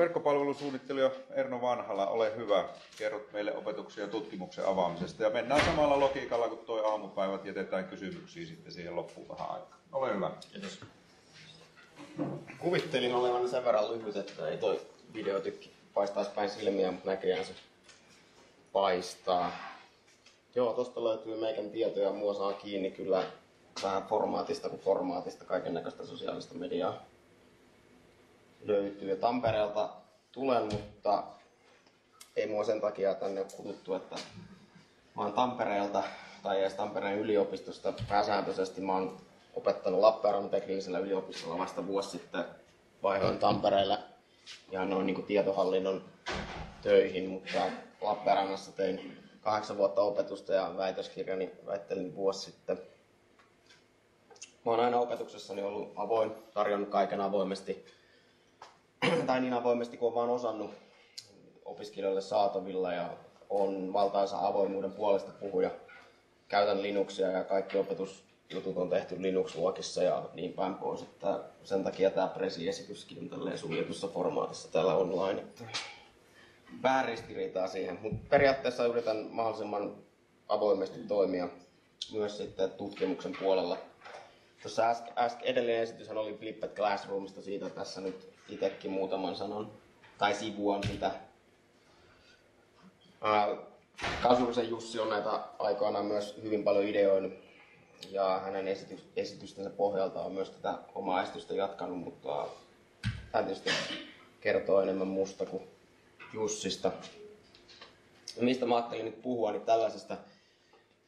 Verkkopalvelusuunnittelija Erno Vanhala, ole hyvä. Kerrot meille opetuksen ja tutkimuksen avaamisesta. Ja mennään samalla logiikalla kuin tuo aamupäivä, jätetään kysymyksiä sitten siihen loppuun vähän aikaa. Ole hyvä. Kiitos. Kuvittelin olevan sen verran lyhyt, että ei toi videotykki paistaisi päin silmiä, mutta näköjään se paistaa. Joo, tosta löytyy meikän tietoja. Mua saa kiinni kyllä vähän formaatista kuin formaatista, kaiken näköistä sosiaalista mediaa löytyy. Ja Tampereelta tulen, mutta ei mua sen takia tänne kututtu, että mä oon Tampereelta tai edes Tampereen yliopistosta pääsääntöisesti. Mä oon opettanut Lappeenrannan teknillisellä yliopistolla vasta vuosi sitten. Vaihoin Tampereelle ihan noin niin tietohallinnon töihin, mutta Lappeenrannassa tein kahdeksan vuotta opetusta ja väitöskirjani väittelin vuosi sitten. Mä oon aina opetuksessani ollut avoin, tarjonnut kaiken avoimesti tai niin avoimesti kuin on vaan osannut opiskelijoille saatavilla ja on valtaisa avoimuuden puolesta puhuja. Käytän Linuxia ja kaikki opetusjutut on tehty Linux-luokissa ja niin päin pois. Että sen takia tämä Presi-esityskin on tälleen suljetussa formaatissa täällä online. Vähän ristiriitaa siihen, mutta periaatteessa yritän mahdollisimman avoimesti toimia myös sitten tutkimuksen puolella. Tuossa äsken, äsken edellinen esitys oli Flipped Classroomista, siitä tässä nyt itsekin muutaman sanan, tai sivuan sitä. Kasurisen Jussi on näitä aikoinaan myös hyvin paljon ideoinut ja hänen esitys, esitystensä pohjalta on myös tätä omaa esitystä jatkanut, mutta hän tietysti kertoo enemmän musta kuin Jussista. Ja mistä mä ajattelin nyt puhua, niin tällaisesta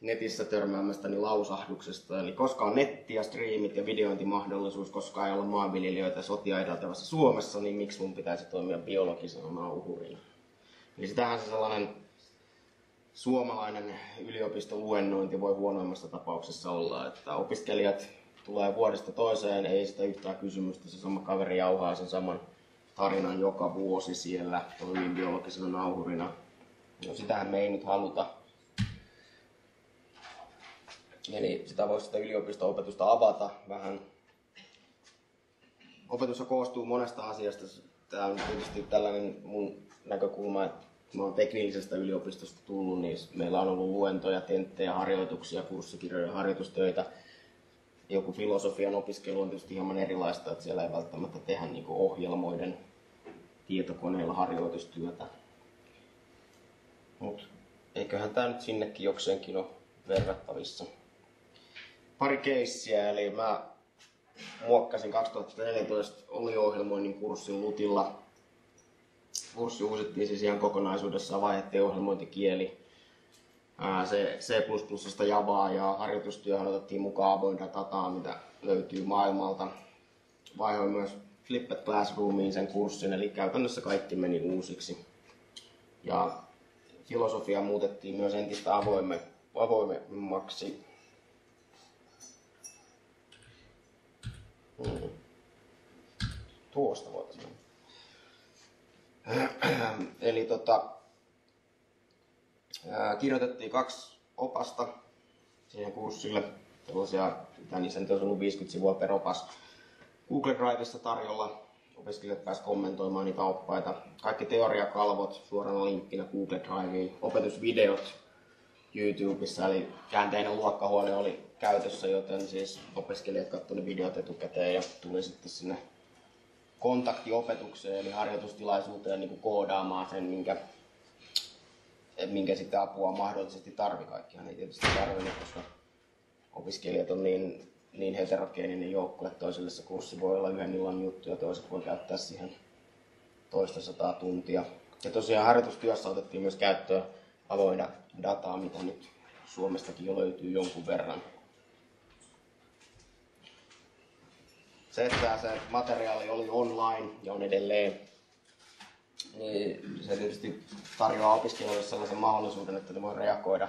netissä törmäämästäni lausahduksesta. Eli koska on netti ja striimit ja videointimahdollisuus, koska ei ole maanviljelijöitä sotia edeltävässä Suomessa, niin miksi mun pitäisi toimia biologisena nauhurina? Eli sitähän se sellainen suomalainen yliopistoluennointi voi huonoimmassa tapauksessa olla, että opiskelijat tulee vuodesta toiseen, ei sitä yhtään kysymystä, se sama kaveri jauhaa sen saman tarinan joka vuosi siellä, toimii biologisena nauhurina. No sitähän me ei nyt haluta, Eli sitä voisi sitä yliopisto-opetusta avata vähän. Opetus koostuu monesta asiasta. Tämä on tietysti tällainen mun näkökulma, että mä teknillisestä yliopistosta tullut, niin meillä on ollut luentoja, tenttejä, harjoituksia, kurssikirjoja, harjoitustöitä. Joku filosofian opiskelu on tietysti hieman erilaista, että siellä ei välttämättä tehdä niin ohjelmoiden tietokoneilla harjoitustyötä. Mutta eiköhän tämä nyt sinnekin jokseenkin ole verrattavissa pari keissiä, eli mä muokkasin 2014 oli-ohjelmoinnin kurssin Lutilla. Kurssi uusittiin siis ihan kokonaisuudessaan, vaihdettiin ohjelmointikieli. Se C++ Javaa ja harjoitustyöhön otettiin mukaan avointa dataa, mitä löytyy maailmalta. Vaihoin myös Flipped Classroomiin sen kurssin, eli käytännössä kaikki meni uusiksi. Ja filosofia muutettiin myös entistä avoimemmaksi Mm. Tuosta voitaisiin. Eli tota, kirjoitettiin kaksi opasta siihen kurssille. Sellaisia, mitä niissä nyt olisi ollut 50 sivua per opas. Google Driveissa tarjolla. Opiskelijat pääsivät kommentoimaan niitä oppaita. Kaikki teoriakalvot suorana linkkinä Google Driveen. Opetusvideot YouTubessa, eli käänteinen luokkahuone oli käytössä, joten siis opiskelijat katsoivat ne videot etukäteen ja tuli sitten sinne kontaktiopetukseen eli harjoitustilaisuuteen niin kuin koodaamaan sen, minkä, minkä sitä apua mahdollisesti tarvi. Kaikkihan ei tietysti tarvinnut, koska opiskelijat on niin, niin heterogeeninen joukko, että toiselle se kurssi voi olla yhden illan juttu ja toiset voi käyttää siihen toista sataa tuntia. Ja tosiaan harjoitustyössä otettiin myös käyttöön avointa dataa, mitä nyt Suomestakin jo löytyy jonkun verran. Se, että se materiaali oli online ja on edelleen, niin se tietysti tarjoaa opiskelijoille sellaisen mahdollisuuden, että ne voi reagoida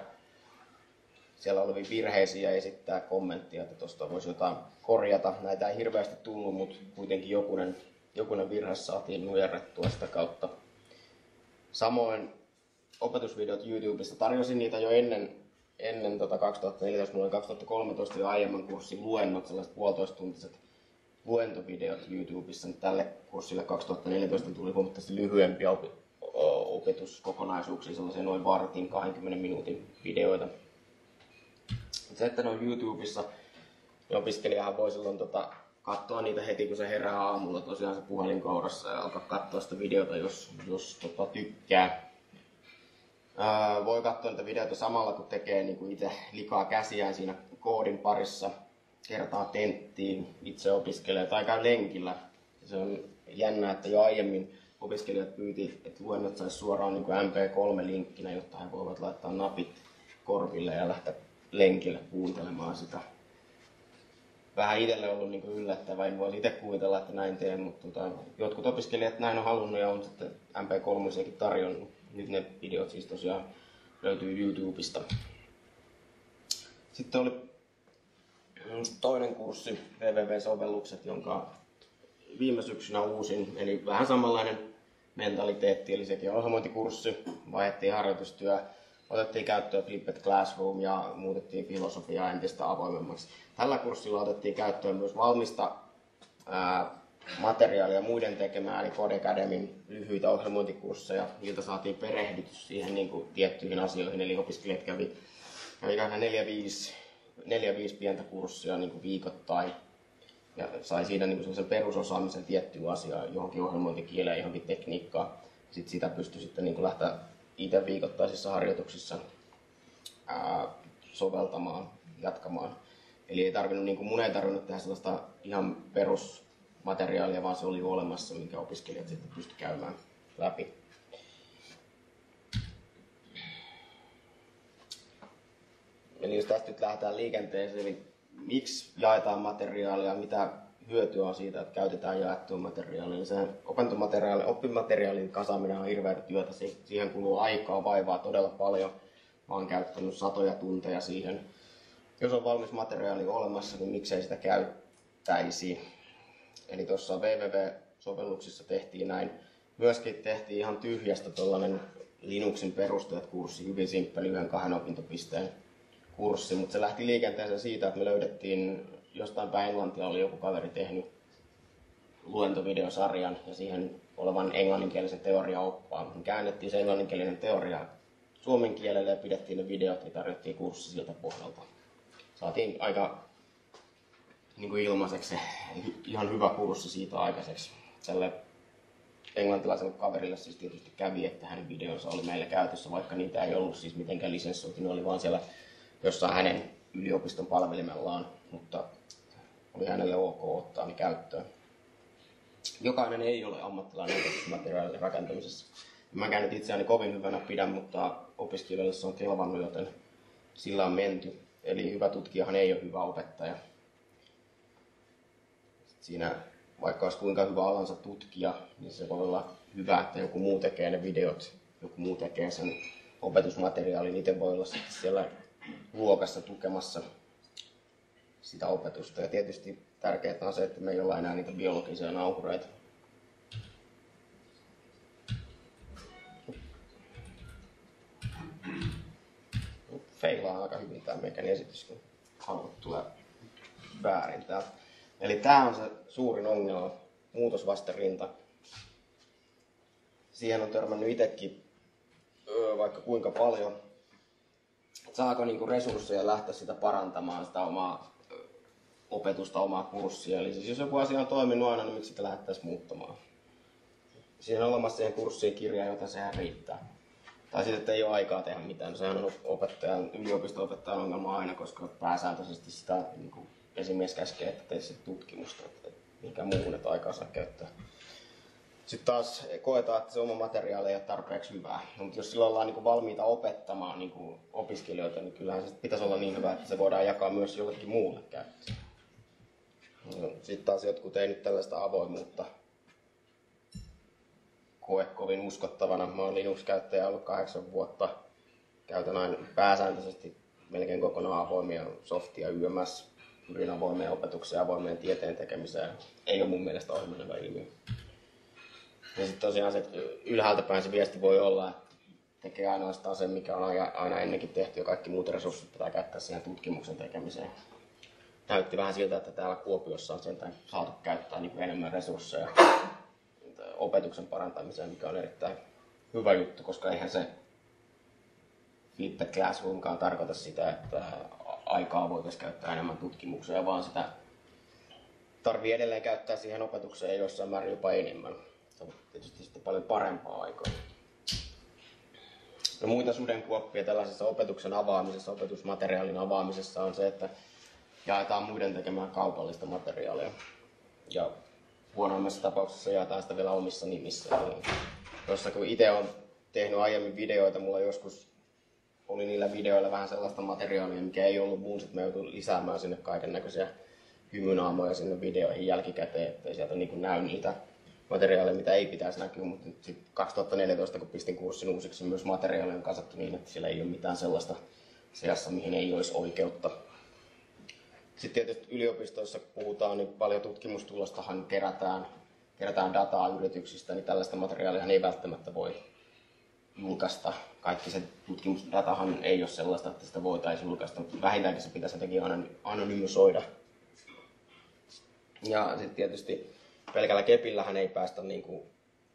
siellä oleviin virheisiin ja esittää kommenttia, että tuosta voisi jotain korjata. Näitä ei hirveästi tullut, mutta kuitenkin jokunen, jokunen virhe saatiin nujerrettua sitä kautta. Samoin opetusvideot YouTubesta tarjosin niitä jo ennen, ennen tota 2014, mulla oli 2013 jo aiemman kurssin luennot, sellaiset puolitoista tuntiset luentovideot YouTubessa. Tälle kurssille 2014 tuli huomattavasti lyhyempiä opi- o- opetuskokonaisuuksia, sellaisia noin vartin 20 minuutin videoita. Se, että ne on YouTubessa, niin opiskelijahan voi silloin tota, katsoa niitä heti, kun se herää aamulla tosiaan se puhelin kourassa ja alkaa katsoa sitä videota, jos, jos tota, tykkää. Ää, voi katsoa niitä videoita samalla, kun tekee niin kuin itse likaa käsiään siinä koodin parissa, kertaa tenttiin, itse opiskelee tai käy lenkillä. Se on jännä, että jo aiemmin opiskelijat pyyti, että luennot saisi suoraan niin kuin MP3-linkkinä, jotta he voivat laittaa napit korville ja lähteä lenkille kuuntelemaan sitä. Vähän itselle ollut niin yllättävää, en voisi itse kuvitella, että näin teen, mutta tota, jotkut opiskelijat näin on halunnut ja on sitten MP3 tarjonnut. Nyt ne videot siis tosiaan löytyy YouTubesta. Sitten oli just toinen kurssi, VVV-sovellukset, jonka viime syksynä uusin, eli vähän samanlainen mentaliteetti, eli sekin ohjelmointikurssi, vaihdettiin harjoitustyö, otettiin käyttöön Flipped Classroom ja muutettiin filosofiaa entistä avoimemmaksi. Tällä kurssilla otettiin käyttöön myös valmista ää, materiaalia muiden tekemään, eli Code Academyn lyhyitä ohjelmointikursseja, niiltä saatiin perehdytys siihen niin kuin, tiettyihin asioihin, eli opiskelijat kävi, kävi 4-5 neljä-viisi pientä kurssia niin viikoittain. Ja sai siinä niin sellaisen perusosaamisen tiettyä asiaa, johonkin ohjelmointikieleen, johonkin tekniikkaan. Sitten sitä pystyi sitten niin lähteä itse viikoittaisissa harjoituksissa ää, soveltamaan, jatkamaan. Eli ei tarvinnut, niin mun ei tarvinnut tehdä sellaista ihan perusmateriaalia, vaan se oli jo olemassa, minkä opiskelijat sitten pystyi käymään läpi. Eli jos tästä nyt lähdetään liikenteeseen, eli miksi jaetaan materiaalia, mitä hyötyä on siitä, että käytetään jaettua materiaalia. Niin se opintomateriaali, oppimateriaalin kasaaminen on hirveätä työtä. Siihen kuluu aikaa, vaivaa todella paljon. Mä oon käyttänyt satoja tunteja siihen. Jos on valmis materiaali olemassa, niin miksei sitä käyttäisi. Eli tuossa www-sovelluksissa tehtiin näin. Myöskin tehtiin ihan tyhjästä tuollainen Linuxin perusteet kurssi, hyvin simppeli yhden kahden opintopisteen kurssi, mutta se lähti liikenteeseen siitä, että me löydettiin jostain päin Englantia oli joku kaveri tehnyt luentovideosarjan ja siihen olevan englanninkielisen teoriaoppaan. Me käännettiin se englanninkielinen teoria suomen kielelle ja pidettiin ne videot ja tarjottiin kurssi siltä pohjalta. Saatiin aika niin kuin ilmaiseksi ihan hyvä kurssi siitä aikaiseksi. Tälle englantilaiselle kaverille siis tietysti kävi, että hänen videonsa oli meillä käytössä, vaikka niitä ei ollut siis mitenkään lisenssoitu, ne oli vaan siellä jossain hänen yliopiston palvelimellaan, mutta oli hänelle ok ottaa ne käyttöön. Jokainen ei ole ammattilainen opetusmateriaalin rakentamisessa. Mä nyt itseäni kovin hyvänä pidän, mutta opiskelijoille se on kelvannut, joten sillä on menty. Eli hyvä tutkijahan ei ole hyvä opettaja. Siinä, vaikka olisi kuinka hyvä alansa tutkija, niin se voi olla hyvä, että joku muu tekee ne videot, joku muu tekee sen opetusmateriaalin. Itse voi olla sitten siellä luokassa tukemassa sitä opetusta. Ja tietysti tärkeää on se, että me ei olla enää niitä biologisia nauhureita. Feilaa aika hyvin tämä meidän esitys, kun haluat tulee väärin täältä. Eli tämä on se suurin ongelma, muutosvastarinta. Siihen on törmännyt itsekin vaikka kuinka paljon. Saako niinku resursseja lähteä sitä parantamaan, sitä omaa opetusta, omaa kurssia. Eli siis jos joku asia on toiminut aina, niin miksi sitä lähdettäisiin muuttamaan? Siinä on olemassa siihen kurssiin kirja, jota sehän riittää. Tai sitten, että ei ole aikaa tehdä mitään. Sehän on opettajan, yliopisto-opettajan ongelma aina, koska pääsääntöisesti sitä niin kuin esimies käskee, että tee tutkimusta, että mikä muu nyt aikaa saa käyttää. Sitten taas koetaan, että se oma materiaali ei ole tarpeeksi hyvää. Mutta jos sillä ollaan niin kuin valmiita opettamaan niin kuin opiskelijoita, niin kyllähän se pitäisi olla niin hyvä, että se voidaan jakaa myös jollekin muulle käyttöön. No, sitten taas jotkut ei nyt tällaista avoimuutta koe kovin uskottavana. Mä oon Linux-käyttäjä ollut kahdeksan vuotta. Käytän aina pääsääntöisesti melkein kokonaan avoimia softia YMS. Pyrin avoimeen opetukseen ja avoimeen tieteen tekemiseen. Ei ole mun mielestä ohimenevä ilmiö. Ja sitten tosiaan se ylhäältä päin se viesti voi olla, että tekee ainoastaan sen, mikä on aina ennenkin tehty ja kaikki muut resurssit pitää käyttää siihen tutkimuksen tekemiseen. näytti vähän siltä, että täällä Kuopiossa on sentään saatu käyttää niin enemmän resursseja opetuksen parantamiseen, mikä on erittäin hyvä juttu, koska eihän se Flip Classroomkaan tarkoita sitä, että aikaa voitaisiin käyttää enemmän tutkimukseen, vaan sitä tarvii edelleen käyttää siihen opetukseen jossain määrin jopa enemmän. Tietysti sitten paljon parempaa aikaa. No muita sudenkuoppia tällaisessa opetuksen avaamisessa, opetusmateriaalin avaamisessa on se, että jaetaan muiden tekemään kaupallista materiaalia. Ja huonoimmassa tapauksessa jaetaan sitä vielä omissa nimissä. Eli jossa kun itse on tehnyt aiemmin videoita, mulla joskus oli niillä videoilla vähän sellaista materiaalia, mikä ei ollut muun, sitten me joutui lisäämään sinne kaiken näköisiä hymynaamoja sinne videoihin jälkikäteen, ettei sieltä niin näy niitä materiaaleja, mitä ei pitäisi näkyä, mutta sitten 2014, kun pistin kurssin uusiksi, myös materiaalia on kasattu niin, että siellä ei ole mitään sellaista seassa, mihin ei olisi oikeutta. Sitten tietysti yliopistoissa puhutaan, niin paljon tutkimustulostahan kerätään, kerätään dataa yrityksistä, niin tällaista materiaalia ei välttämättä voi julkaista. Kaikki se tutkimusdatahan ei ole sellaista, että sitä voitaisiin julkaista, mutta vähintäänkin se pitäisi jotenkin anonymisoida. Ja sitten tietysti pelkällä kepillähän ei päästä niinku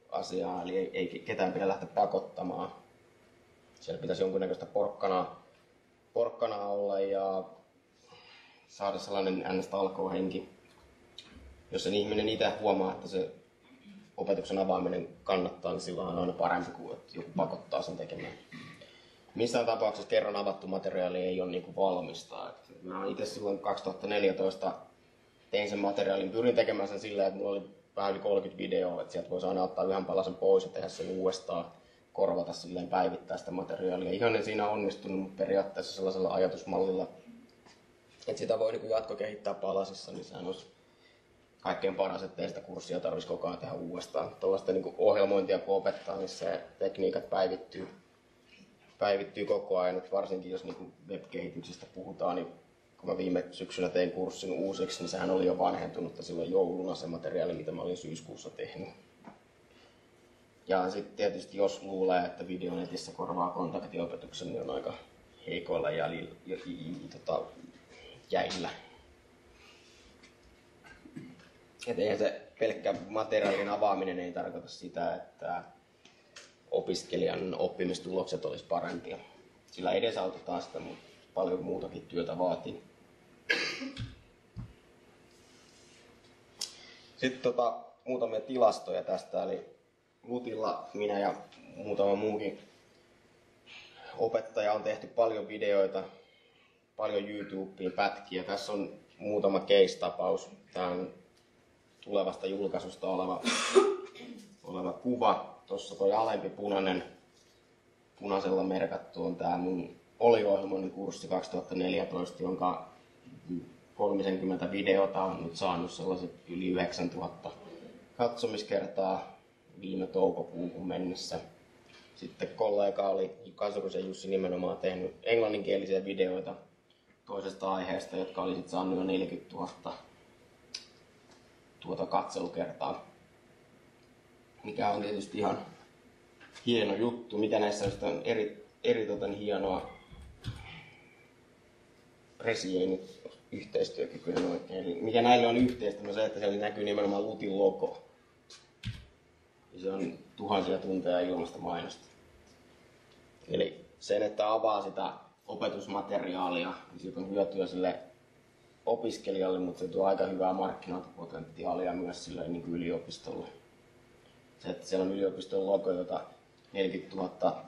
asiaan, eli ei, ei ketään pidä lähteä pakottamaan. Siellä pitäisi jonkunnäköistä porkkanaa, porkkanaa olla ja saada sellainen ns. henki. Jos sen ihminen itse huomaa, että se opetuksen avaaminen kannattaa, niin silloin on aina parempi kuin että joku pakottaa sen tekemään. Missään tapauksessa kerran avattu materiaali ei ole niin kuin valmista. Mä itse silloin 2014 tein sen materiaalin, pyrin tekemään sen sillä, että mulla oli vähän yli 30 videoa, että sieltä voisi aina ottaa yhden palasen pois ja tehdä sen uudestaan, korvata silleen päivittää sitä materiaalia. Ihan en siinä onnistunut, mutta periaatteessa sellaisella ajatusmallilla, että sitä voi niin jatkokehittää palasissa, niin sehän olisi kaikkein paras, ettei sitä kurssia tarvitsisi koko ajan tehdä uudestaan. Tuollaista niin ohjelmointia kun opettaa, niin se tekniikat päivittyy, päivittyy koko ajan. Varsinkin jos niin web-kehityksestä puhutaan, niin kun mä viime syksynä tein kurssin uusiksi, niin sehän oli jo vanhentunutta silloin jouluna se materiaali, mitä mä olin syyskuussa tehnyt. Ja sitten tietysti jos luulee, että videonetissä korvaa kontaktiopetuksen, niin on aika heikoilla jäljillä, tota, jäillä. Et eihän se pelkkä materiaalin avaaminen ei tarkoita sitä, että opiskelijan oppimistulokset olisi parempia. Sillä edesautetaan sitä, mutta paljon muutakin työtä vaatii. Sitten tota, muutamia tilastoja tästä, eli Lutilla minä ja muutama muukin opettaja on tehty paljon videoita, paljon YouTubeen pätkiä. Tässä on muutama case-tapaus. Tämä on tulevasta julkaisusta oleva, oleva kuva. Tuossa tuo alempi punainen, punaisella merkattu on tämä mun oliohjelmoinnin kurssi 2014, jonka 30 videota on nyt saanut sellaiset yli 9000 katsomiskertaa viime toukokuuhun mennessä. Sitten kollega oli Kansakusen Jussi nimenomaan tehnyt englanninkielisiä videoita toisesta aiheesta, jotka oli sitten saanut jo 40 000 tuota katselukertaa. Mikä on tietysti ihan hieno juttu. Mikä näissä on eri, eritoten hienoa, Resi ei nyt yhteistyökykyinen oikein. Eli mikä näille on yhteistä, on se, että siellä näkyy nimenomaan Lutin logo. Se on tuhansia tunteja ilmasta mainosta. Eli sen, että avaa sitä opetusmateriaalia, niin siitä on hyötyä sille opiskelijalle, mutta se tuo aika hyvää markkinointipotentiaalia myös sille niin kuin yliopistolle. Se, että siellä on yliopiston logo, jota 40 000,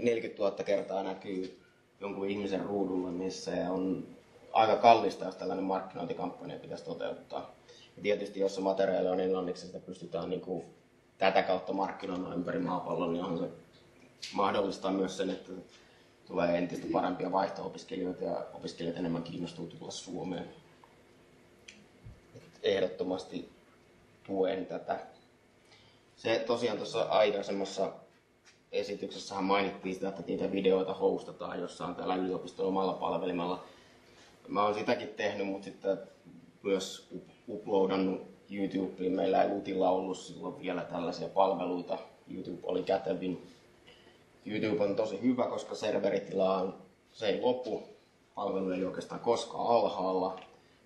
40 000 kertaa näkyy jonkun ihmisen ruudulla, se on aika kallista, jos tällainen markkinointikampanja pitäisi toteuttaa. Ja tietysti jos se materiaali on englanniksi, sitä pystytään niin kuin tätä kautta markkinoimaan ympäri maapallon, niin on se mahdollistaa myös sen, että tulee entistä parempia vaihto-opiskelijoita ja opiskelijat enemmän kiinnostuu tulla Suomeen. Ehdottomasti tuen tätä. Se tosiaan tuossa aikaisemmassa esityksessähän mainittiin sitä, että niitä videoita hostataan jossain täällä yliopiston omalla palvelimella. Mä oon sitäkin tehnyt, mutta sitten myös uploadannut YouTubeen. Meillä ei Lutilla ollut silloin vielä tällaisia palveluita. YouTube oli kätevin. YouTube on tosi hyvä, koska serveritila on, se ei lopu palvelu ei oikeastaan koskaan alhaalla,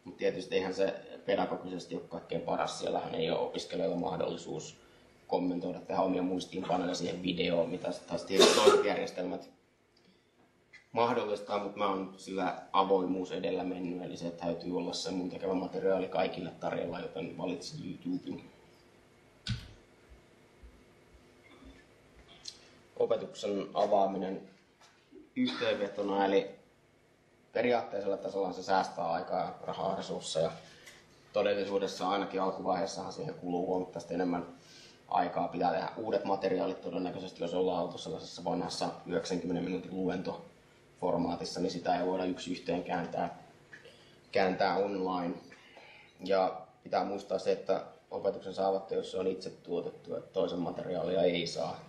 mutta tietysti eihän se pedagogisesti ole kaikkein paras. Siellähän ei ole opiskelijoilla mahdollisuus kommentoida, tehdä omia muistiinpanoja siihen videoon, mitä taas tietysti toiset järjestelmät mahdollistaa, mutta mä oon sillä avoimuus edellä mennyt, eli se täytyy olla se mun tekevä materiaali kaikille tarjolla, joten valitsin YouTuben. Opetuksen avaaminen yhteenvetona, eli periaatteellisella tasolla se säästää aikaa, rahaa, resursseja. Todellisuudessa ainakin alkuvaiheessahan siihen kuluu huomattavasti enemmän aikaa. Pitää tehdä uudet materiaalit todennäköisesti, jos ollaan oltu sellaisessa vanhassa 90 minuutin luentoformaatissa, niin sitä ei voida yksi yhteen kääntää, kääntää online. Ja pitää muistaa se, että opetuksen saavat, jos se on itse tuotettu, että toisen materiaalia ei saa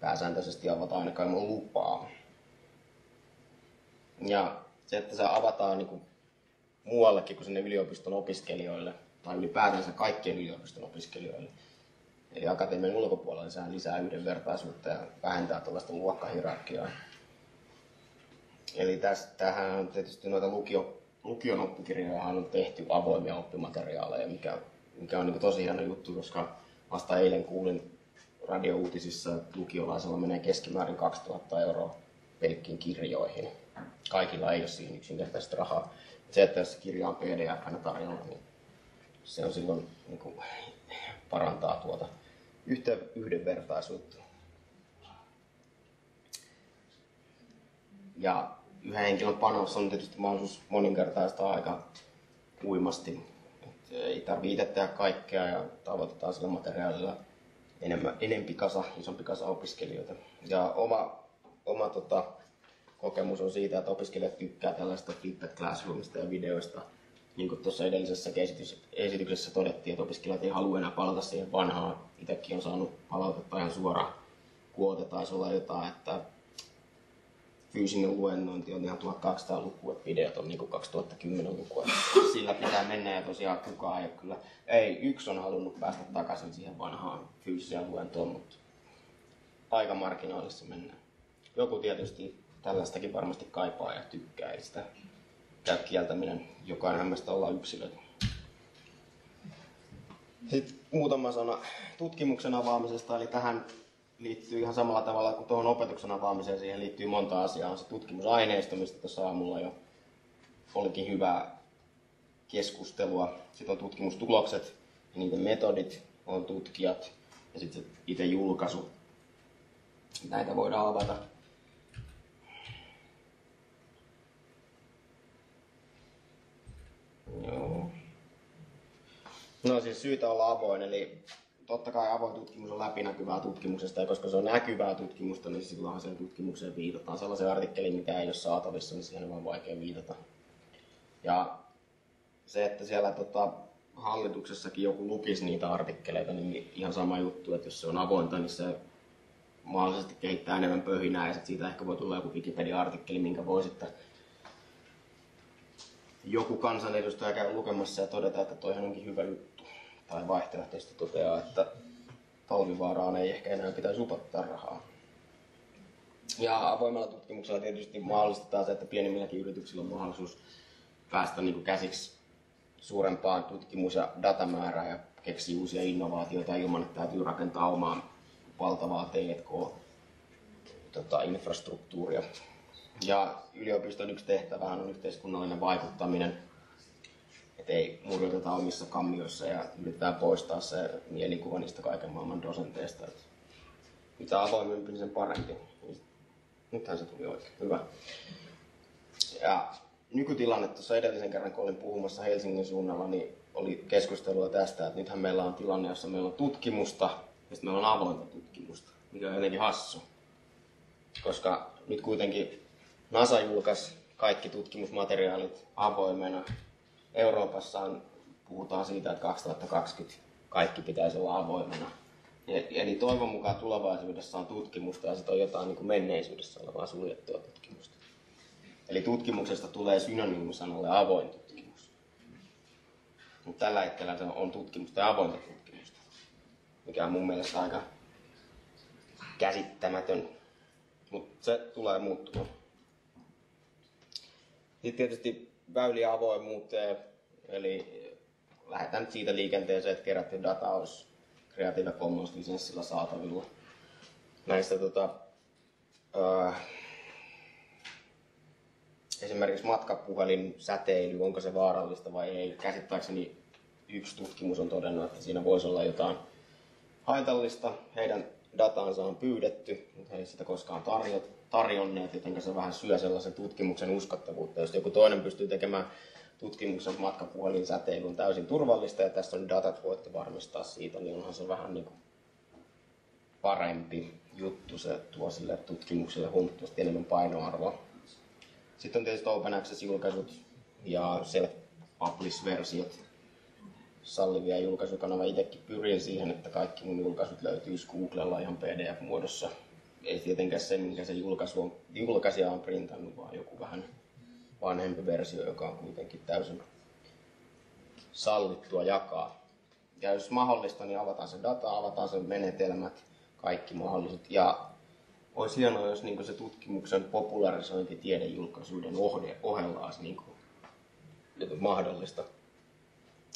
pääsääntöisesti avata ainakaan ilman lupaa. Ja se, että se avataan niin kuin muuallekin kuin sinne yliopiston opiskelijoille, tai ylipäätänsä kaikkien yliopiston opiskelijoille, eli akatemian ulkopuolella, niin sehän lisää yhdenvertaisuutta ja vähentää tällaista luokkahierarkiaa. Eli tähän on tietysti noita lukio, lukion oppikirjoja on tehty avoimia oppimateriaaleja, mikä, mikä on niin tosi hieno juttu, koska vasta eilen kuulin radiouutisissa, että lukiolaisella menee keskimäärin 2000 euroa pelkkiin kirjoihin kaikilla ei ole siihen yksinkertaisesti rahaa. Se, että jos kirja on pdf tarjolla, niin se on silloin niin kuin, parantaa tuota yhtä, yhdenvertaisuutta. Ja yhden henkilön panos on tietysti mahdollisuus moninkertaista aika uimasti. Et ei tarvitse tehdä kaikkea ja tavoitetaan sillä materiaalilla enemmän, enempi kasa, isompi kasa opiskelijoita. Ja oma, oma tota, kokemus on siitä, että opiskelijat tykkää tällaista Flipped Classroomista ja videoista. Niin kuin tuossa edellisessä esityksessä todettiin, että opiskelijat ei halua enää palata siihen vanhaan. Itsekin on saanut palautetta ihan suoraan kuote taisi olla jotain, että fyysinen luennointi on ihan 1200-lukua, että videot on niin 2010-lukua. Sillä pitää mennä ja tosiaan kukaan ei kyllä. Ei, yksi on halunnut päästä takaisin siihen vanhaan fyysiseen luentoon, mutta aika marginaalissa mennään. Joku tietysti tällaistakin varmasti kaipaa ja tykkää, ei sitä käy kieltäminen. Jokainen meistä olla yksilöitä. Sitten muutama sana tutkimuksen avaamisesta, eli tähän liittyy ihan samalla tavalla kuin tuohon opetuksen avaamiseen, siihen liittyy monta asiaa. On se tutkimusaineisto, mistä tuossa aamulla jo olikin hyvää keskustelua. Sitten on tutkimustulokset ja niiden metodit, on tutkijat ja sitten itse julkaisu. Näitä voidaan avata Joo. No siis syytä olla avoin, eli totta kai avoin tutkimus on läpinäkyvää tutkimuksesta, ja koska se on näkyvää tutkimusta, niin silloinhan sen tutkimukseen viitataan. Sellaisen artikkelin, mikä ei ole saatavissa, niin siihen on vaan vaikea viitata. Ja se, että siellä tota, hallituksessakin joku lukisi niitä artikkeleita, niin ihan sama juttu, että jos se on avointa, niin se mahdollisesti kehittää enemmän pöhinää, ja siitä ehkä voi tulla joku Wikipedia-artikkeli, minkä voi sitten joku kansanedustaja käy lukemassa ja todeta, että toihan onkin hyvä juttu. Tai vaihtoehtoisesti toteaa, että talvivaaraan ei ehkä enää pitäisi upottaa rahaa. Ja avoimella tutkimuksella tietysti mahdollistetaan se, että pienimmilläkin yrityksillä on mahdollisuus päästä niin kuin käsiksi suurempaan tutkimus- ja datamäärään ja keksiä uusia innovaatioita ilman, että täytyy rakentaa omaa valtavaa T&K-infrastruktuuria. Tota, ja yliopiston yksi tehtävä on yhteiskunnallinen vaikuttaminen. Että ei murjoteta omissa kammioissa ja yritetään poistaa se mielikuva niistä kaiken maailman dosenteista. Että mitä avoimempi, niin sen parempi. Nythän se tuli oikein. Hyvä. Ja nykytilanne tuossa edellisen kerran, kun olin puhumassa Helsingin suunnalla, niin oli keskustelua tästä, että nythän meillä on tilanne, jossa meillä on tutkimusta ja sitten meillä on avointa tutkimusta, mikä on jotenkin hassu. Koska nyt kuitenkin NASA julkaisi kaikki tutkimusmateriaalit avoimena. Euroopassa on, puhutaan siitä, että 2020 kaikki pitäisi olla avoimena. Eli toivon mukaan tulevaisuudessa on tutkimusta ja sitten on jotain niin kuin menneisyydessä olevaa suljettua tutkimusta. Eli tutkimuksesta tulee synonyymi sanolle avoin tutkimus. Mutta tällä hetkellä se on tutkimusta ja avointa tutkimusta, mikä on mun mielestä aika käsittämätön. Mutta se tulee muuttumaan. Sitten tietysti väyliä avoimuuteen, eli lähdetään nyt siitä liikenteeseen, että kerätty data olisi Creative Commons lisenssillä saatavilla. Näistä tota, öö, esimerkiksi matkapuhelin säteily, onko se vaarallista vai ei. Käsittääkseni yksi tutkimus on todennut, että siinä voisi olla jotain haitallista. Heidän dataansa on pyydetty, mutta he ei sitä koskaan tarjo, tarjonneet, joten se vähän syö sellaisen tutkimuksen uskottavuutta. Jos joku toinen pystyy tekemään tutkimuksen matkapuhelin säteilyn täysin turvallista ja tässä on datat, voitte varmistaa siitä, niin onhan se vähän niin kuin parempi juttu. Se tuo sille tutkimukselle huomattavasti enemmän painoarvoa. Sitten on tietysti Open Access-julkaisut ja Self-Publish-versiot sallivia julkaisukanava. Itsekin pyrin siihen, että kaikki mun julkaisut löytyisi Googlella ihan PDF-muodossa. Ei tietenkään se, minkä se julkaisu on, julkaisija on printannut, vaan joku vähän vanhempi versio, joka on kuitenkin täysin sallittua jakaa. Ja jos mahdollista, niin avataan se data, avataan se menetelmät, kaikki mahdolliset. Ja olisi hienoa, jos niin se tutkimuksen popularisointi tiedejulkaisuuden ohella olisi niin mahdollista.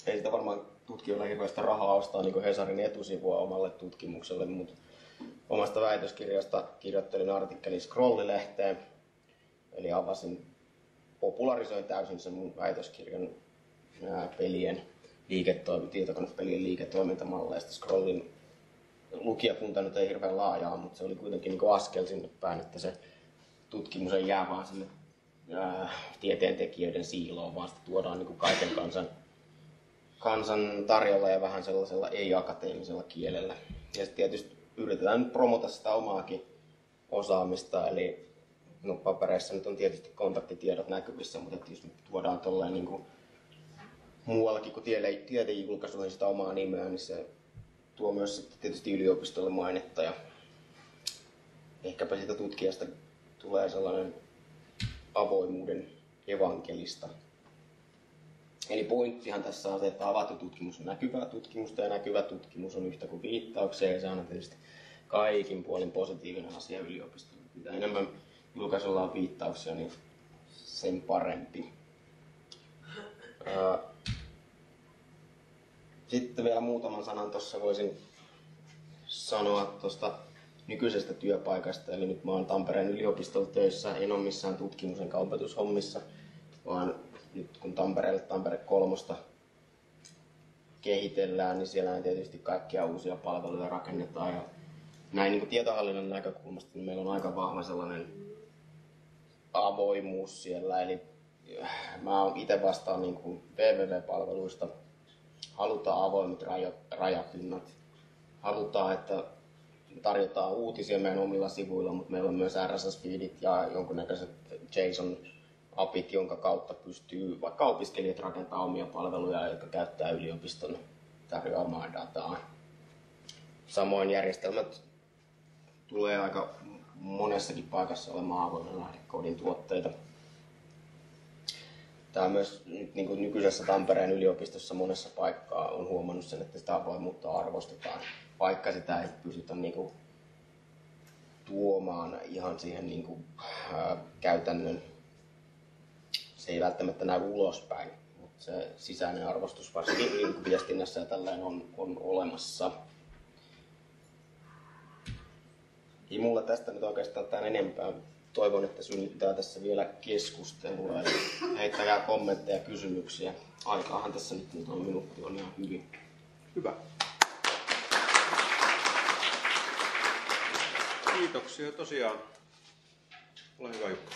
Ei sitä varmaan tutkijoilla hirveästi rahaa ostaa niin Hesarin etusivua omalle tutkimukselle, mutta omasta väitöskirjasta kirjoittelin artikkelin Scrollilehteen, eli avasin, popularisoin täysin sen mun väitöskirjan pelien liiketoim- tietokonepelien liiketoimintamalleista. Scrollin lukijakunta nyt ei hirveän laajaa, mutta se oli kuitenkin niin askel sinne päin, että se tutkimus ei jää vaan sinne ää, tieteentekijöiden siiloon, vaan sitä tuodaan niin kaiken kansan, kansan tarjolla ja vähän sellaisella ei-akateemisella kielellä. Ja sitten tietysti yritetään nyt promota sitä omaakin osaamista, eli no, papereissa nyt on tietysti kontaktitiedot näkyvissä, mutta jos nyt tuodaan tolleen niin kuin muuallakin kuin tiede, tiedejulkaisuihin sitä omaa nimeä, niin se tuo myös sitten tietysti yliopistolle mainetta ja ehkäpä siitä tutkijasta tulee sellainen avoimuuden evankelista. Eli pointtihan tässä on se, että avattu tutkimus on näkyvää tutkimusta ja näkyvä tutkimus on yhtä kuin viittauksia ja se on tietysti kaikin puolin positiivinen asia yliopistolle. Mitä enemmän julkaisulla on viittauksia, niin sen parempi. Sitten vielä muutaman sanan tuossa voisin sanoa tuosta nykyisestä työpaikasta. Eli nyt mä oon Tampereen yliopistolla töissä, en ole missään tutkimus- enkä opetushommissa, vaan nyt kun Tampereelle Tampere kolmosta kehitellään, niin siellä tietysti kaikkia uusia palveluja rakennetaan. Ja näin niin kuin tietohallinnon näkökulmasta niin meillä on aika vahva sellainen avoimuus siellä. Eli mä itse vastaan niin kuin www-palveluista, halutaan avoimet rajapinnat. Halutaan, että tarjotaan uutisia meidän omilla sivuilla, mutta meillä on myös RSS-feedit ja jonkunnäköiset JSON-apit, jonka kautta pystyy vaikka opiskelijat rakentaa omia palveluja, jotka käyttää yliopiston tarjoamaa dataa. Samoin järjestelmät tulee aika monessakin paikassa olemaan avoimen lähdekoodin tuotteita. Tämä myös niin kuin nykyisessä Tampereen yliopistossa monessa paikkaa on huomannut sen, että sitä avoimuutta arvostetaan, vaikka sitä ei pystytä niin kuin tuomaan ihan siihen niin kuin, ää, käytännön. Se ei välttämättä näy ulospäin, mutta se sisäinen arvostus varsinkin niin viestinnässä ja tällainen on, on olemassa. Ei mulla tästä nyt oikeastaan tämän enempää toivon, että synnyttää tässä vielä keskustelua. Eli heittäkää kommentteja ja kysymyksiä. Aikaahan tässä nyt muutama minuutti on ihan hyvin. Hyvä. Kiitoksia tosiaan. Ole hyvä Jukka.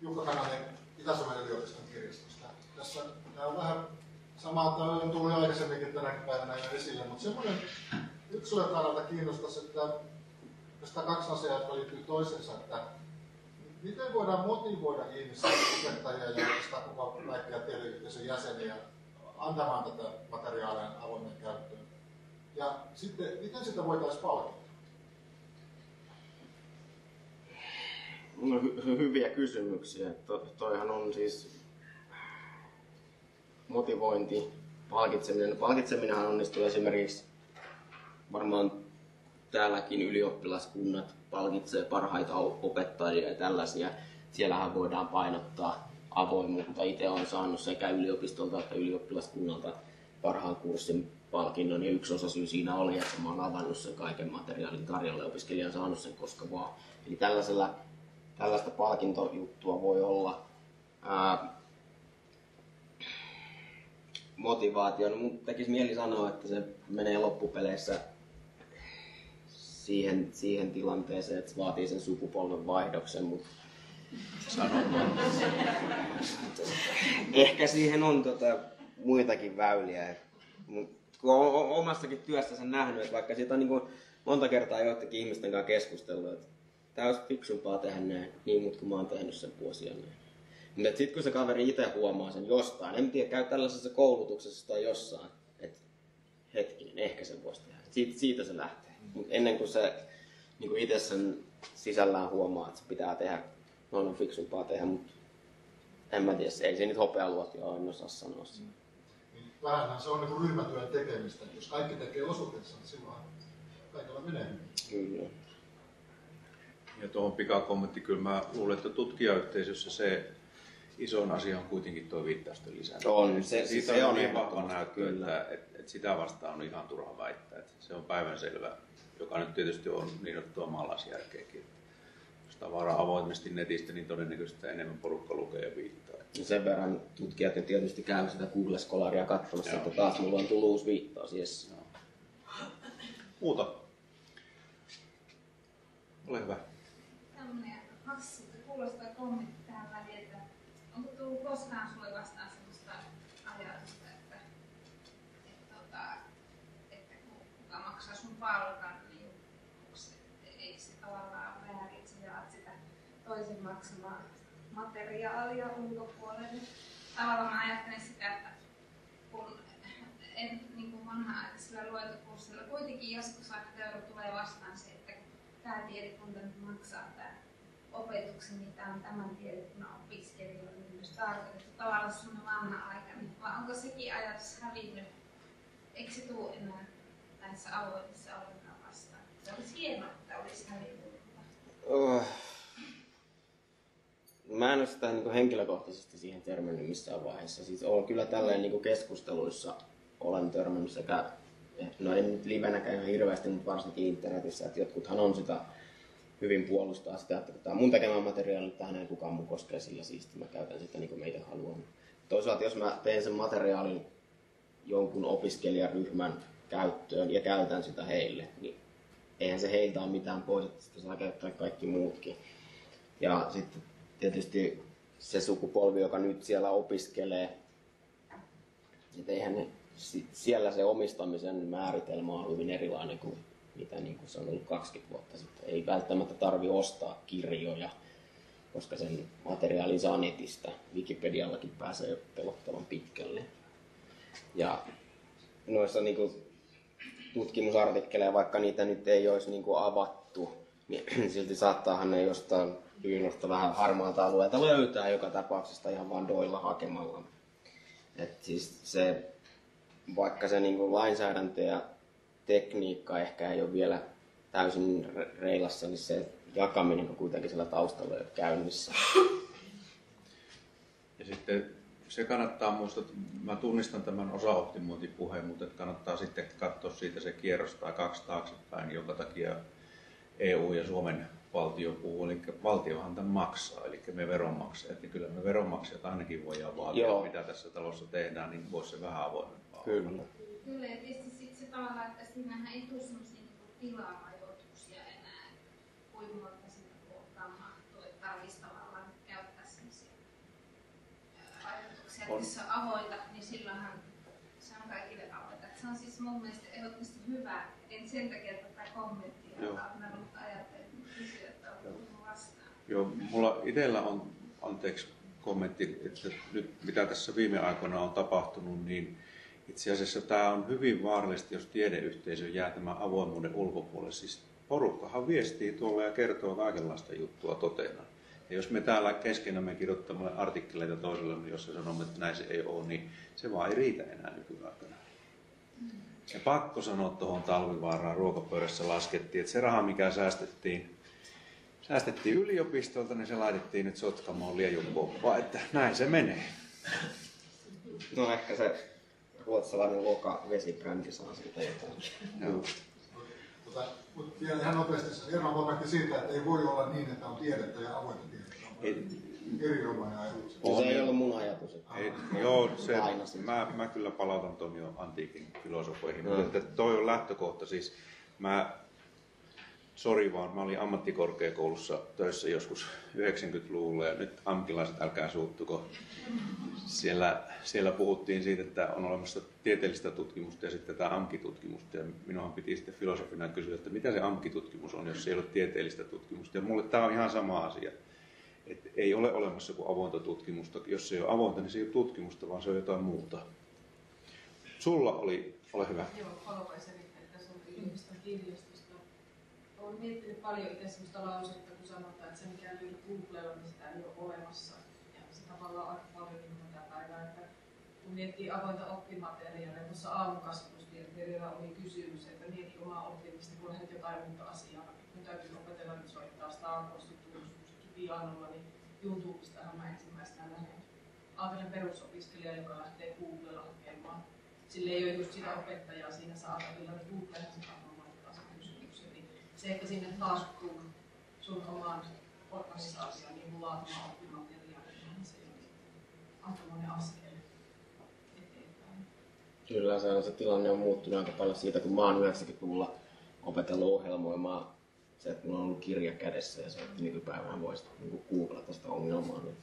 Jukka Kananen Itä-Suomen yliopiston kirjastosta. Tässä tämä on vähän sama, että on tullut aikaisemminkin tänä päivänä jo esille, mutta semmoinen yksilön kannalta kiinnostaisi, että tästä kaksi asiaa, jotka liittyy toisensa, että miten voidaan motivoida ihmisiä, opettajia ja oikeastaan kuka kaikkia tiedeyhteisön jäseniä antamaan tätä materiaalia avoimen käyttöön? Ja sitten, miten sitä voitaisiin palkita? No, hy- hyviä kysymyksiä. To- toihan on siis motivointi, palkitseminen. Palkitseminen onnistuu esimerkiksi varmaan täälläkin ylioppilaskunnat palkitsee parhaita opettajia ja tällaisia. Siellähän voidaan painottaa avoimuutta. Itse olen saanut sekä yliopistolta että ylioppilaskunnalta parhaan kurssin palkinnon ja yksi osa syy siinä oli, että oon avannut sen kaiken materiaalin tarjolle opiskelija on saanut sen koska vaan. Eli tällaisella, tällaista palkintojuttua voi olla. Ää, motivaatio, no mun tekisi mieli sanoa, että se menee loppupeleissä siihen, siihen tilanteeseen, että se vaatii sen sukupolven vaihdoksen, mutta ehkä siihen on tota, muitakin väyliä. Kun on, omassakin työssä sen nähnyt, että vaikka siitä on niin kuin monta kertaa joidenkin ihmisten kanssa keskustellut, että tämä olisi fiksumpaa tehdä näin, niin mutta kun mä oon tehnyt sen vuosia näin. Mutta sitten kun se kaveri itse huomaa sen jostain, en tiedä, käy tällaisessa koulutuksessa tai jossain, että hetkinen, ehkä se voisi tehdä. Siitä, siitä se lähtee. Mutta ennen kuin se niin itse sen sisällään huomaa, että se pitää tehdä, noin on fiksumpaa tehdä, mutta en mä tiedä, ei se nyt hopealuotia ole, en osaa sanoa sitä. Niin vähänhän se on niin ryhmätyön tekemistä. Jos kaikki tekee osuutensa, niin silloin kaikilla menee. Kyllä. Ja tuohon pikakommentti, kyllä mä luulen, että tutkijayhteisössä se isoin asia on kuitenkin tuo viittausten lisääminen. On, se, Siitä se on, on niin vahva näyttö, että, että, että, sitä vastaan on ihan turha väittää. Että se on päivänselvä, joka nyt tietysti on niin ottua maalaisjärkeäkin. Jos tavaraa avoimesti netistä, niin todennäköisesti enemmän porukka lukee ja viittaa. Ja sen verran tutkijat nyt tietysti käy sitä Google-skolaria katsomassa, Joo. että taas mulla on tullut uusi viittaus. Yes. Muuta. Ole hyvä. Hassu, kuulostaa kommentti tähän väliin, että onko tullut koskaan sulle vastaan semmoista ajatusta, että, että, tota, että kuka maksaa sun palkan, niin onko se, ei se tavallaan väärin, että sä jaat sitä toisen maksamaa materiaalia ulkopuolelle. Tavallaan mä ajattelen sitä, että kun en niin kuin vanha-aikaisella luentokurssilla kuitenkin joskus euro tulee vastaan se, että tämä tiedekunta maksaa tämä opetuksen, niin tämä on tämän tiedekunnan opiskelijoille myös tarkoitettu tavallaan semmoinen vanha-aikainen. Vai onko sekin ajatus hävinnyt? Eikö se tule enää näissä aloitissa ollenkaan vastaan? Se olisi hienoa, että olisi hävinnyt. Oh. Mä en ole sitä niin henkilökohtaisesti siihen törmännyt missään vaiheessa. Siis olen kyllä tälleen niin keskusteluissa olen törmännyt sekä, no en nyt livenäkään ihan hirveästi, mutta varsinkin internetissä, että jotkuthan on sitä hyvin puolustaa sitä, että tämä mun tekemä materiaali, tähän ei kukaan mun koskee sillä siisti, mä käytän sitä niin kuin meitä haluan. Toisaalta jos mä teen sen materiaalin jonkun opiskelijaryhmän käyttöön ja käytän sitä heille, niin eihän se heiltä ole mitään pois, että sitä saa käyttää kaikki muutkin. Ja sitten tietysti se sukupolvi, joka nyt siellä opiskelee, että eihän ne, si- siellä se omistamisen määritelmä on hyvin erilainen kuin mitä niin kuin se on ollut 20 vuotta sitten. Ei välttämättä tarvi ostaa kirjoja, koska sen materiaalin saa netistä. Wikipediallakin pääsee jo pelottavan pitkälle. Ja noissa niin kuin tutkimusartikkeleja, vaikka niitä nyt ei olisi niin kuin avattu, niin silti saattaahan ne jostain pyynnöstä vähän harmaalta alueelta löytää joka tapauksesta ihan vaan doilla hakemalla. Et siis se, vaikka se niin kuin lainsäädäntö ja tekniikka ehkä ei ole vielä täysin re- reilassa, niin se jakaminen on kuitenkin siellä taustalla jo käynnissä. Ja sitten se kannattaa muistaa, että mä tunnistan tämän osaoptimointipuheen, mutta että kannattaa sitten katsoa siitä se kierros tai kaksi taaksepäin, jonka takia EU ja Suomen valtio puhuu, eli valtiohan tämän maksaa, eli me veronmaksajat, niin kyllä me veronmaksajat ainakin voidaan vaatia, Joo. mitä tässä talossa tehdään, niin voisi se vähän avoimempaa olla. Kyllä. Kyllä, ja tietysti tavallaan, että siinähän ei tule semmoisia niin tilarajoituksia enää, kuinka monta sinne luokkaan mahtuu, että tarvitsisi tavallaan käyttää semmoisia että On. on avointa, niin silloinhan se on kaikille avointa. Et se on siis mun mielestä ehdottomasti hyvä, en sen takia tätä kommenttia, Joo. mä mutta ajattelin kysyä, että onko tullut vastaan. Joo, mulla itsellä on, anteeksi kommentti, että nyt mitä tässä viime aikoina on tapahtunut, niin itse asiassa tämä on hyvin vaarallista, jos tiedeyhteisö jää tämän avoimuuden ulkopuolelle. Siis porukkahan viestii tuolla ja kertoo kaikenlaista juttua totena. Ja jos me täällä keskenämme kirjoittamme artikkeleita toiselle, jossa sanomme, että näin se ei ole, niin se vaan ei riitä enää nykyaikana. Ja pakko sanoa tuohon talvivaaraan ruokapöydässä laskettiin, että se raha, mikä säästettiin säästettiin yliopistolta, niin se laitettiin nyt Sotkamoon liejukoppaan, että näin se menee. No ehkä se ruotsalainen Loka vesibrändi saa siitä jotain. Joo. Mutta, mutta vielä ihan nopeasti se Jarno kommentti siitä, että ei voi olla niin, että on tiedettä ja avointa tiedettä. Erinomainen ajatus. Se ei On. ollut mun ajatus. Ei, joo, se, mä, mä kyllä palautan ton jo antiikin filosofeihin, No. mutta toi on lähtökohta. Siis mä, sori vaan, mä olin ammattikorkeakoulussa töissä joskus 90-luvulla ja nyt amkilaiset älkää suuttuko. Siellä, siellä puhuttiin siitä, että on olemassa tieteellistä tutkimusta ja sitten tätä AMKI-tutkimusta. Ja minunhan piti sitten filosofina kysyä, että mitä se AMKI-tutkimus on, jos se ei ole tieteellistä tutkimusta. Ja mulle tämä on ihan sama asia. Et ei ole olemassa kuin avointa tutkimusta. Jos se ei ole avointa, niin se ei ole tutkimusta, vaan se on jotain muuta. Sulla oli, ole hyvä. Joo, haluaisin että yliopiston kirjastosta. Olen miettinyt paljon itse sellaista lausetta, kun sanotaan, että se mikä löytyy Googlella, niin sitä ei ole olemassa. Ja se tavallaan aika paljon niin tätä päivää, että kun miettii avointa oppimateriaalia, tuossa aamukasvatustieteellä oli kysymys, että mieti omaa oppimista, kun lähdet jotain uutta asiaa. Kun täytyy opetella nyt soittaa Star Warsin tunnusmusiikki pianolla, niin YouTubestahan mä ensimmäisenä lähden. Ajattelen perusopiskelija, joka lähtee Googlella hakemaan sille ei ole just sitä opettajaa siinä saatavilla, niin Googlehan varmaan ottaa sen kysymyksen. Niin se, että sinne tarttuu sun oman organisaation niin laatimaan niin se on aikamoinen askel eteenpäin. Kyllä se, on, se tilanne on muuttunut aika paljon siitä, kun mä oon 90-luvulla opetellut ohjelmoimaan. Se, että mulla on ollut kirja kädessä ja se, että nykypäivänä voisi niin googlata sitä ongelmaa. Niin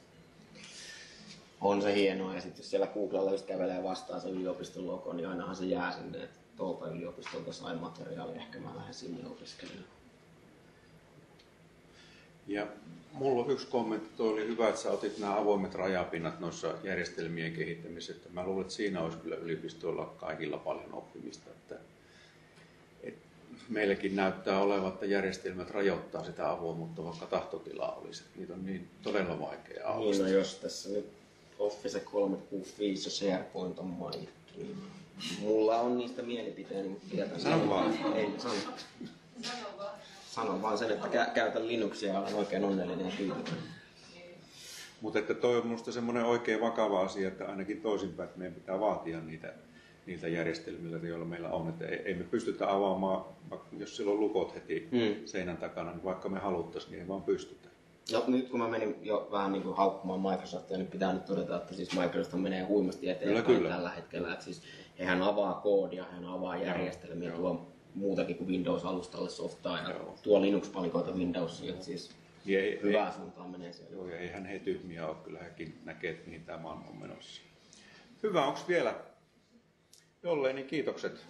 on se hienoa. Ja sitten jos siellä Googlella just kävelee vastaan se yliopiston logo, niin ainahan se jää sinne, että tuolta yliopistolta sain materiaalia, ehkä mä lähden sinne opiskelemaan. Ja mulla on yksi kommentti, toi oli hyvä, että sä otit nämä avoimet rajapinnat noissa järjestelmien kehittämisessä. Että Mä luulen, että siinä olisi kyllä yliopistoilla kaikilla paljon oppimista. Että, et meilläkin näyttää olevan, että järjestelmät rajoittaa sitä avoimuutta, vaikka tahtotila olisi. Että niitä on niin todella vaikea Niin, no jos tässä nyt Office 365 ja SharePoint on mainittu, niin mulla on niistä mielipiteeni, mutta jätän Sano sen. vaan. Ei, sano. Sano vaan. Sanon vaan sen, että kä- käytän Linuxia ja olen oikein onnellinen ja tyytyväinen. Mutta että toi on minusta semmoinen oikein vakava asia, että ainakin toisinpäin, että meidän pitää vaatia niitä, niiltä järjestelmiltä, joilla meillä on. Että ei, ei me pystytä avaamaan, vaikka jos sillä on lukot heti Hmm. seinän takana, niin vaikka me haluttaisiin, niin ei vaan pystytä. No nyt kun mä menin jo vähän niin kuin haukkumaan Microsoftia, niin pitää nyt todeta, että siis Microsoft menee huimasti eteenpäin Kyllä, kyllä. tällä hetkellä. Että siis hehän avaa koodia, hehän avaa järjestelmiä, Joo. tuo muutakin kuin Windows-alustalle softaa ja Joo. tuo Linux-palikoita Windowsiin. Siis ei, ei, hyvää suuntaan menee siellä. Joo, ja eihän he tyhmiä ole, kyllä hekin näkee, että mihin tämä maailma on menossa. Hyvä, onko vielä? Jollei, niin kiitokset